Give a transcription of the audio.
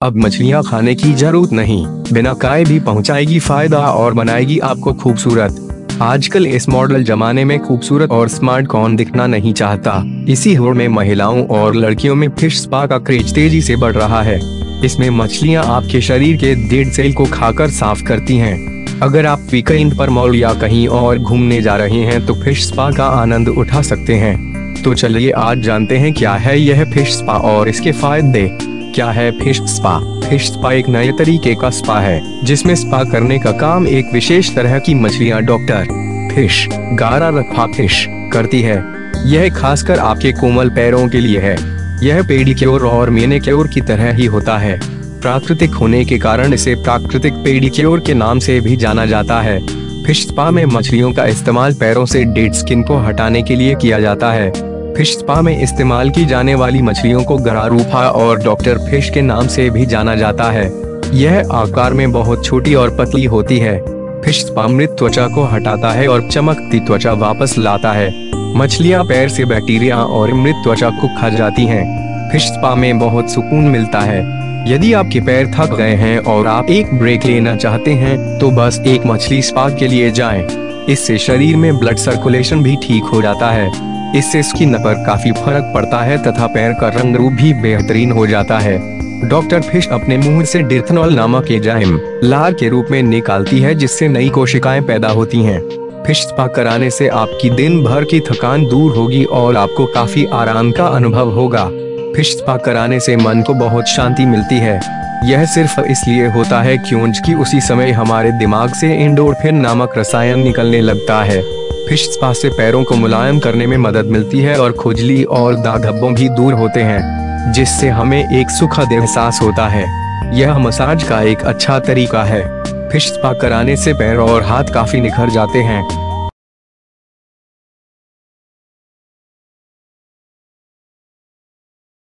अब मछलियाँ खाने की ज़रूरत नहीं। बिना काय भी पहुँचाएगी फ़ायदा और बनाएगी आपको खूबसूरत। आजकल इस मॉडल जमाने में खूबसूरत और स्मार्ट कौन दिखना नहीं चाहता। इसी होड़ में महिलाओं और लड़कियों में फ़िश स्पा का क्रेज तेज़ी से बढ़ रहा है। इसमें मछलियाँ आपके शरीर के डेड सेल को खाकर साफ़ करती हैं। अगर आप वीकेंड पर मॉल या कहीं और घूमने जा रहे हैं तो फ़िश स्पा का आनंद उठा सकते हैं। तो चलिए आज जानते हैं क्या है यह फ़िश स्पा और इसके फ़ायदे। क्या है फ़िश स्पा? फ़िश स्पा एक नए तरीके का स्पा है, जिसमें स्पा करने का काम एक विशेष तरह की मछलियाँ, डॉक्टर फ़िश, गारा रखा फ़िश करती है। यह खासकर आपके कोमल पैरों के लिए है। यह पेडिक्योर और मेनिक्योर की तरह ही होता है। प्राकृतिक होने के कारण इसे प्राकृतिक पेडिक्योर के नाम से भी जाना जाता है। फ़िश स्पा में मछलियों का इस्तेमाल पैरों से डेड स्किन को हटाने के लिए किया जाता है। फ़िश स्पा में इस्तेमाल की जाने वाली मछलियों को गरारूफा और डॉक्टर फ़िश के नाम से भी जाना जाता है। यह आकार में बहुत छोटी और पतली होती है। फ़िश स्पा मृत त्वचा को हटाता है और चमकती त्वचा वापस लाता है। मछलियाँ पैर से बैक्टीरिया और मृत त्वचा को खा जाती हैं। फ़िश स्पा में बहुत सुकून मिलता है। यदि आपके पैर थक गए हैं और आप एक ब्रेक लेना चाहते हैं तो बस एक मछली स्पा के लिए जाएँ। इससे शरीर में ब्लड सर्कुलेशन भी ठीक हो जाता है। इससे स्किन पर काफ़ी फ़र्क पड़ता है तथा पैर का रंग रूप भी बेहतरीन हो जाता है। डॉक्टर फ़िश अपने मुँह से डिर्थनॉल नामक एजाइम लार के रूप में निकालती है, जिससे नई कोशिकाएँ पैदा होती हैं। फ़िश स्पा कराने से आपकी दिन भर की थकान दूर होगी और आपको काफ़ी आराम का अनुभव होगा। फ़िश स्पा कराने से मन को बहुत शांति मिलती है। यह सिर्फ़ इसलिए होता है क्योंकि उसी समय हमारे दिमाग से इंडोरफिन नामक रसायन निकलने लगता है। फ़िश स्पा से पैरों को मुलायम करने में मदद मिलती है और खुजली और दाग धब्बों भी दूर होते हैं, जिससे हमें एक सुखद एहसास होता है। यह मसाज का एक अच्छा तरीका है। फ़िश स्पा कराने से पैर और हाथ काफ़ी निखर जाते हैं।